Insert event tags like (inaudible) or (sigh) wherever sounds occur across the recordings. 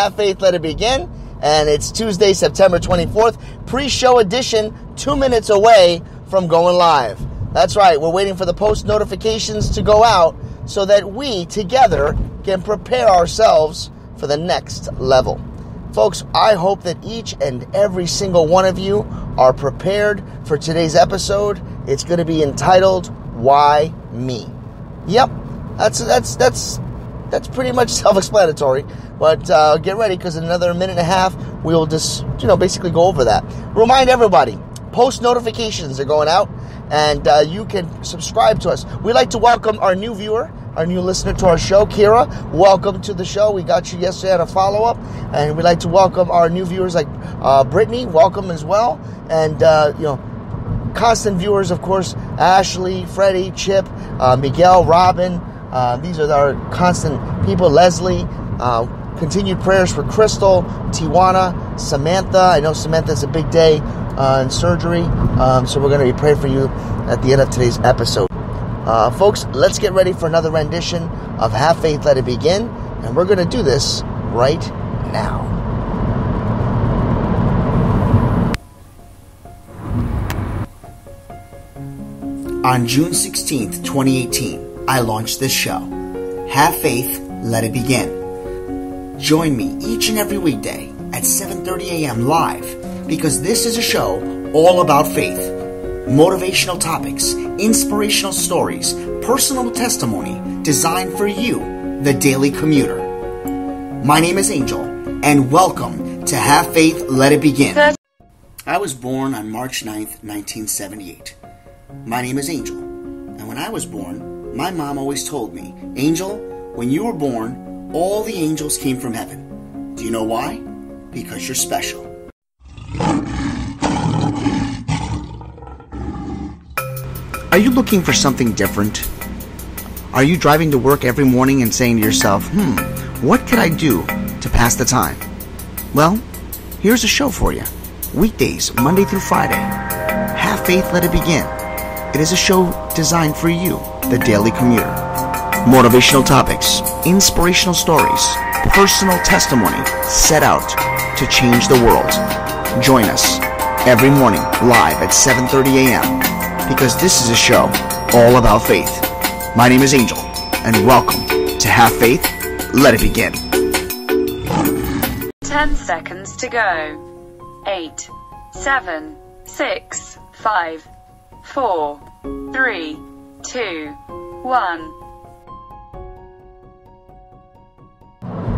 Have Faith, Let It Begin. And it's Tuesday, September 24th, pre show edition, two minutes away from going live. That's right, we're waiting for the post notifications to go out so that we together can prepare ourselves for the next level. Folks, I hope that each and every single one of you are prepared for today's episode. It's going to be entitled Why Me? Yep, that's that's that's that's pretty much (laughs) self-explanatory. But uh, get ready because in another minute and a half, we will just you know basically go over that. Remind everybody, post notifications are going out, and uh, you can subscribe to us. We'd like to welcome our new viewer. Our new listener to our show, Kira, welcome to the show. We got you yesterday at a follow up, and we'd like to welcome our new viewers like uh, Brittany, welcome as well, and uh, you know, constant viewers, of course, Ashley, Freddie, Chip, uh, Miguel, Robin, uh, these are our constant people. Leslie, uh, continued prayers for Krystal, Tewana, Samantha. I know Samantha's a big day uh, in surgery, um, so we're going to be praying for you at the end of today's episode. Uh, folks, let's get ready for another rendition of Have Faith, Let It Begin, and we're going to do this right now. On June 16th, 2018, I launched this show. Have faith, let it begin. Join me each and every weekday at 7:30 a.m. live because this is a show all about faith. Motivational topics, inspirational stories, personal testimony designed for you, the daily commuter. My name is Angel and welcome to Have Faith, Let It Begin. I was born on March 9th, 1978. My name is Angel, and when I was born, my mom always told me, Angel, when you were born, all the angels came from heaven. Do you know why? Because you're special. Are you looking for something different? Are you driving to work every morning and saying to yourself, hmm, what could I do to pass the time? Well, here's a show for you. Weekdays, Monday through Friday. Have faith, let it begin. It is a show designed for you, the daily commuter. Motivational topics, inspirational stories, personal testimony set out to change the world. Join us every morning live at 7:30 a.m. because this is a show all about faith. My name is Angel and welcome to Have Faith, Let It Begin. 10 seconds to go. 8 7 6 5 four, three, two, one.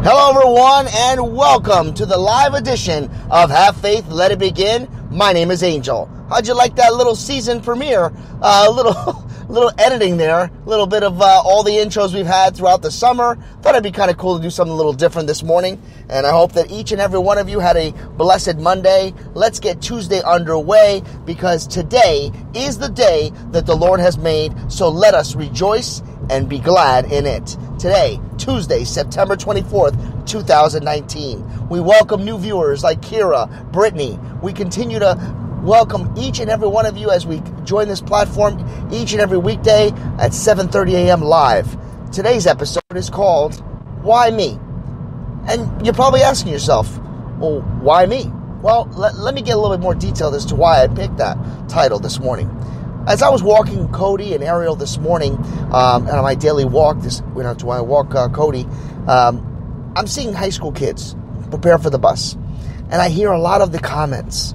Hello, everyone, and welcome to the live edition of Have Faith, Let It Begin. My name is Angel. How'd you like that little season premiere? Uh, a little. (laughs) little editing there, a little bit of uh, all the intros we've had throughout the summer. Thought it'd be kind of cool to do something a little different this morning, and I hope that each and every one of you had a blessed Monday. Let's get Tuesday underway because today is the day that the Lord has made, so let us rejoice and be glad in it. Today, Tuesday, September 24th, 2019. We welcome new viewers like Kira, Brittany. We continue to welcome each and every one of you as we join this platform each and every weekday at 7:30 a.m. live. Today's episode is called "Why Me," and you're probably asking yourself, "Well, why me?" Well, let, let me get a little bit more detailed as to why I picked that title this morning. As I was walking Cody and Ariel this morning um, on my daily walk, this you know, to I walk uh, Cody, um, I'm seeing high school kids prepare for the bus, and I hear a lot of the comments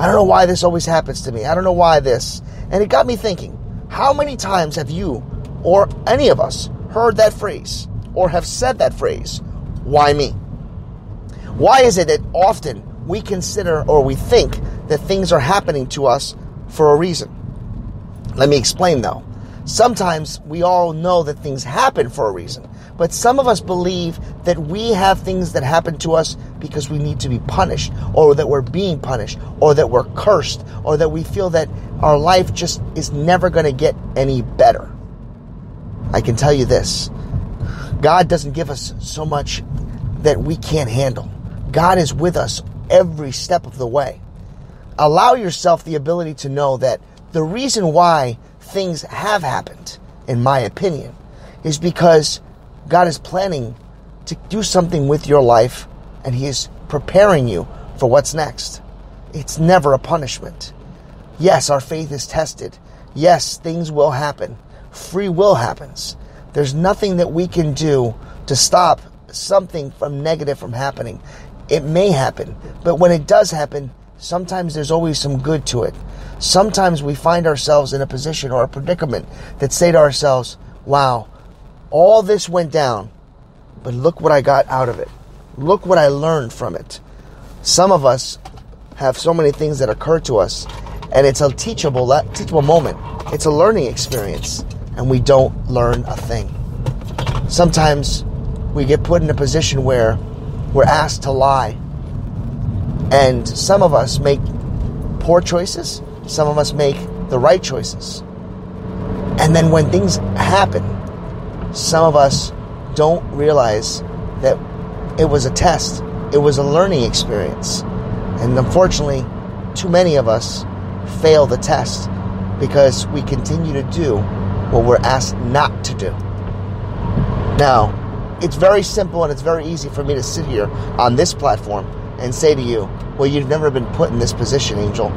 I don't know why this always happens to me. I don't know why this. And it got me thinking how many times have you or any of us heard that phrase or have said that phrase? Why me? Why is it that often we consider or we think that things are happening to us for a reason? Let me explain though. Sometimes we all know that things happen for a reason. But some of us believe that we have things that happen to us because we need to be punished, or that we're being punished, or that we're cursed, or that we feel that our life just is never going to get any better. I can tell you this God doesn't give us so much that we can't handle. God is with us every step of the way. Allow yourself the ability to know that the reason why things have happened, in my opinion, is because God is planning to do something with your life and He is preparing you for what's next. It's never a punishment. Yes, our faith is tested. Yes, things will happen. Free will happens. There's nothing that we can do to stop something from negative from happening. It may happen, but when it does happen, sometimes there's always some good to it. Sometimes we find ourselves in a position or a predicament that say to ourselves, wow, all this went down, but look what I got out of it. Look what I learned from it. Some of us have so many things that occur to us, and it's a teachable, teachable moment. It's a learning experience, and we don't learn a thing. Sometimes we get put in a position where we're asked to lie. And some of us make poor choices, some of us make the right choices. And then when things happen, some of us don't realize that it was a test, it was a learning experience. And unfortunately, too many of us fail the test because we continue to do what we're asked not to do. Now, it's very simple and it's very easy for me to sit here on this platform and say to you, well, you've never been put in this position, Angel.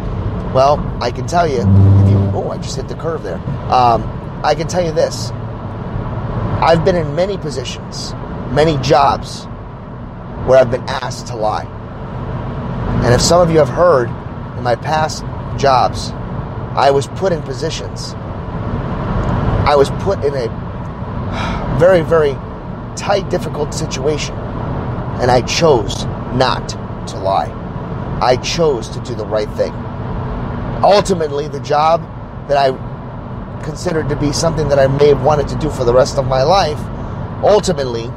Well, I can tell you, if you, oh, I just hit the curve there. Um, I can tell you this. I've been in many positions, many jobs where I've been asked to lie. And if some of you have heard in my past jobs, I was put in positions. I was put in a very, very tight, difficult situation. And I chose not to lie. I chose to do the right thing. Ultimately, the job that I considered to be something that I may have wanted to do for the rest of my life ultimately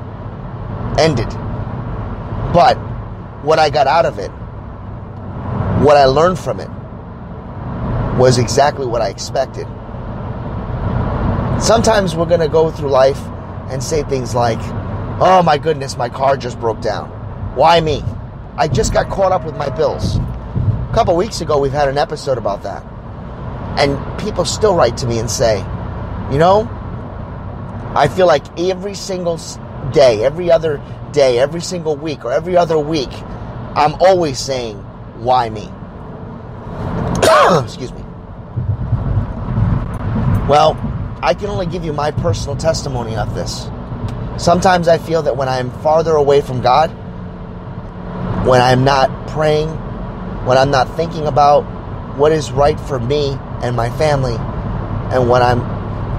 ended. But what I got out of it, what I learned from it, was exactly what I expected. Sometimes we're going to go through life and say things like, oh my goodness, my car just broke down. Why me? I just got caught up with my bills. Couple weeks ago, we've had an episode about that. And people still write to me and say, you know, I feel like every single day, every other day, every single week, or every other week, I'm always saying, why me? (coughs) Excuse me. Well, I can only give you my personal testimony of this. Sometimes I feel that when I'm farther away from God, when I'm not praying, when I'm not thinking about what is right for me and my family, and when I'm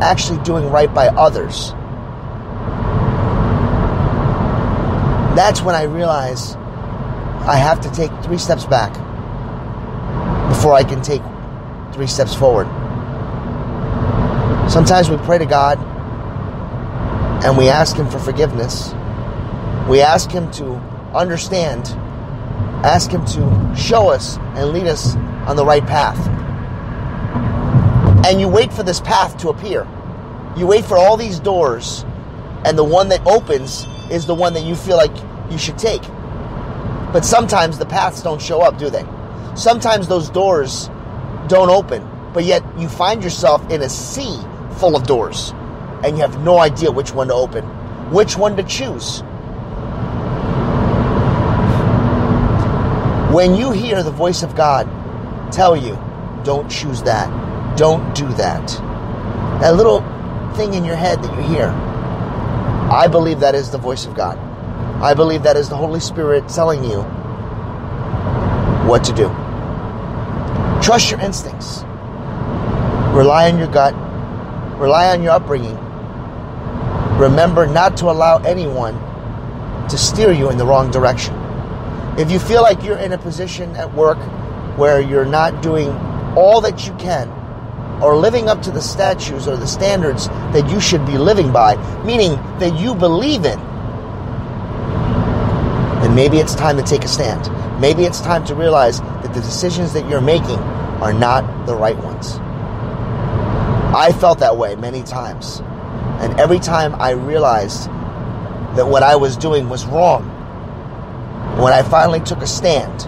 actually doing right by others, that's when I realize I have to take three steps back before I can take three steps forward. Sometimes we pray to God and we ask Him for forgiveness. We ask Him to understand, ask Him to show us and lead us on the right path. And you wait for this path to appear. You wait for all these doors, and the one that opens is the one that you feel like you should take. But sometimes the paths don't show up, do they? Sometimes those doors don't open, but yet you find yourself in a sea full of doors, and you have no idea which one to open, which one to choose. When you hear the voice of God tell you, don't choose that, don't do that, that little thing in your head that you hear, I believe that is the voice of God. I believe that is the Holy Spirit telling you what to do. Trust your instincts. Rely on your gut Rely on your upbringing. Remember not to allow anyone to steer you in the wrong direction. If you feel like you're in a position at work where you're not doing all that you can or living up to the statutes or the standards that you should be living by, meaning that you believe in, then maybe it's time to take a stand. Maybe it's time to realize that the decisions that you're making are not the right ones. I felt that way many times. And every time I realized that what I was doing was wrong, when I finally took a stand,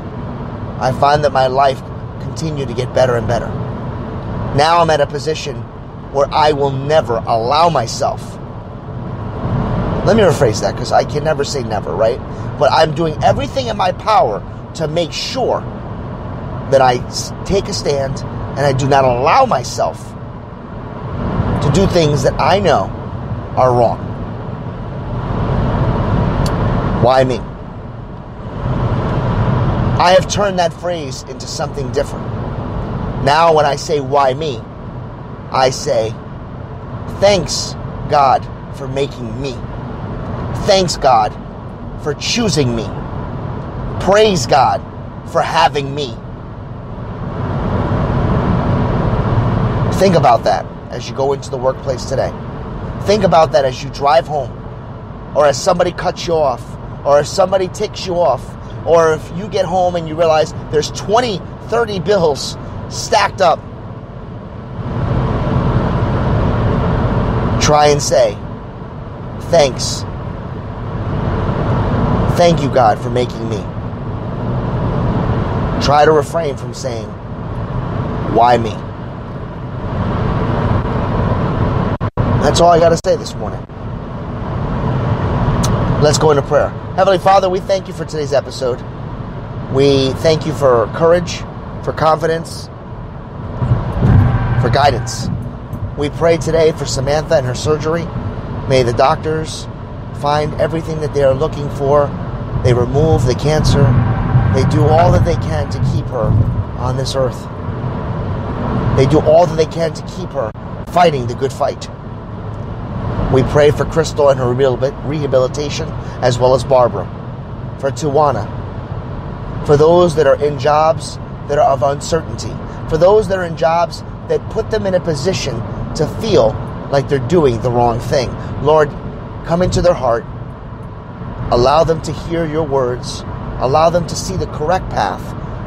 I find that my life continued to get better and better. Now I'm at a position where I will never allow myself. Let me rephrase that because I can never say never, right? But I'm doing everything in my power to make sure that I take a stand and I do not allow myself to do things that I know are wrong. Why me? I have turned that phrase into something different. Now, when I say why me, I say, thanks God for making me. Thanks God for choosing me. Praise God for having me. Think about that as you go into the workplace today. Think about that as you drive home, or as somebody cuts you off, or as somebody ticks you off, or if you get home and you realize there's 20, 30 bills stacked up. Try and say, thanks. Thank you, God, for making me. Try to refrain from saying, why me? That's all I got to say this morning. Let's go into prayer. Heavenly Father, we thank you for today's episode. We thank you for courage, for confidence, for guidance. We pray today for Samantha and her surgery. May the doctors find everything that they are looking for. They remove the cancer. They do all that they can to keep her on this earth. They do all that they can to keep her fighting the good fight. We pray for Krystal and her rehabilitation, as well as Barbara, for Tewana, for those that are in jobs that are of uncertainty, for those that are in jobs that put them in a position to feel like they're doing the wrong thing. Lord, come into their heart, allow them to hear your words, allow them to see the correct path,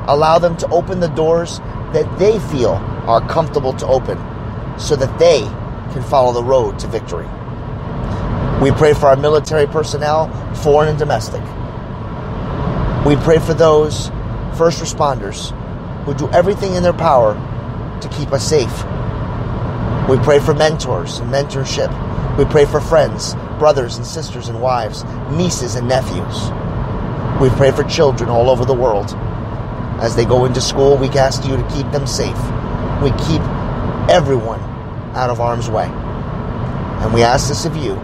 allow them to open the doors that they feel are comfortable to open so that they can follow the road to victory. We pray for our military personnel, foreign and domestic. We pray for those first responders who do everything in their power to keep us safe. We pray for mentors and mentorship. We pray for friends, brothers and sisters and wives, nieces and nephews. We pray for children all over the world. As they go into school, we ask you to keep them safe. We keep everyone out of harm's way. And we ask this of you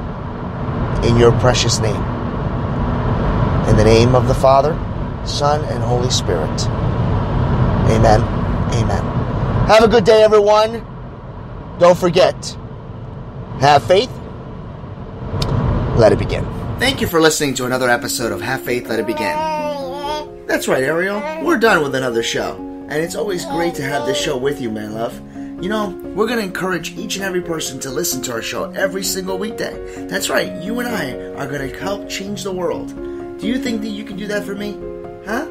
in your precious name. In the name of the Father, Son, and Holy Spirit. Amen. Amen. Have a good day, everyone. Don't forget, have faith. Let it begin. Thank you for listening to another episode of Have Faith, Let It Begin. That's right, Ariel. We're done with another show. And it's always great to have this show with you, my love. You know, we're going to encourage each and every person to listen to our show every single weekday. That's right, you and I are going to help change the world. Do you think that you can do that for me? Huh?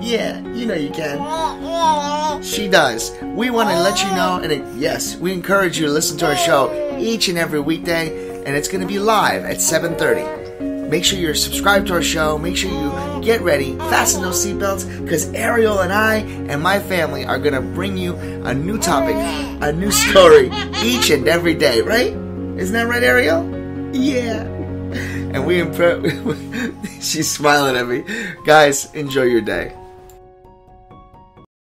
Yeah, you know you can. She does. We want to let you know, and it, yes, we encourage you to listen to our show each and every weekday, and it's going to be live at 7:30. Make sure you're subscribed to our show. Make sure you get ready, fasten those seatbelts, because Ariel and I and my family are going to bring you a new topic, a new story each and every day, right? Isn't that right, Ariel? Yeah. And we impress. (laughs) She's smiling at me. Guys, enjoy your day.